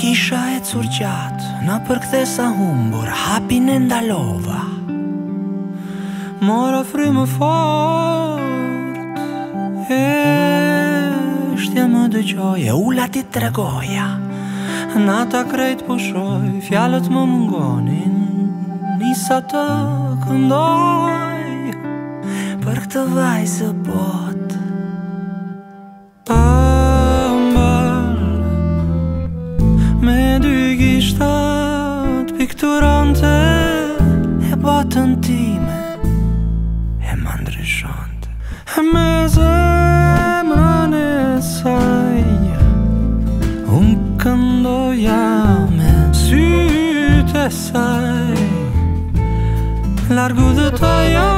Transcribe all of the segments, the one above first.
kisha e curqat Në përkthesa humbur Hapin e ndalova Mora fry më fort E shtja më dëgjoj E ulla ti të regoja Na ta krejt pushoj po Fjalët më mungonin Nisa të këndoj Për këtë vajzë bot Për E më ndryshant E me zemrën e saj Unë këndoja me sytë e saj Largu dhe të jam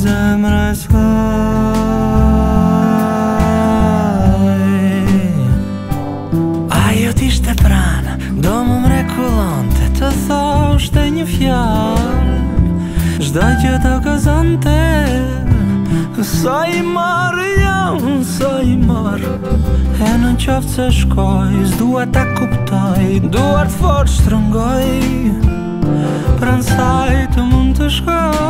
Zemre s'kaj ti shte prana Do më mrekullon Te të thoshte një fjal Shdoj që të këzante Sa i marrë jam Sa i marrë E në qoftë se shkoj Zdua ta kuptoj Duar të fort shtrungoj Pra nësaj të mund të shkoj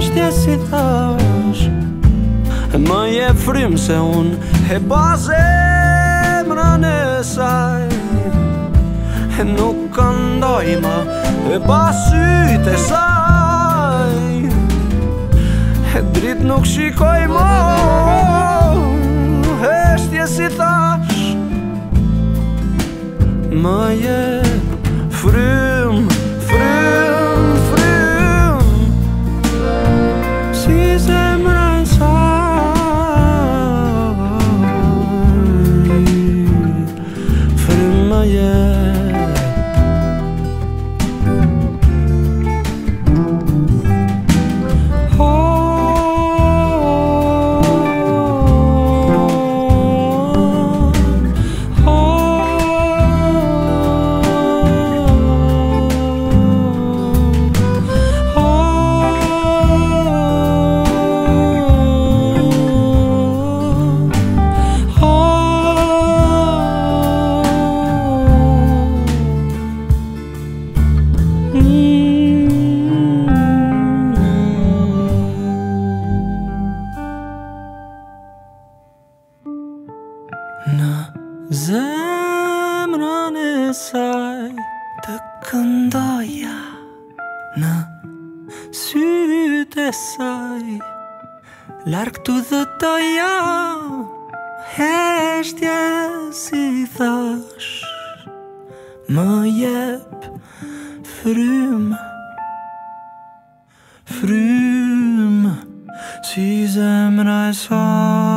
qështje si thash Më je frim se unë E baze mra saj E nuk këndoj ma e basyt e saj E drit nuk shikoj ma Heshtje si thash Më je frim se unë këndoja Në sytë e saj Larkë të dhëtoja Heshtje si thash Më jep frym Frym Si zemra e saj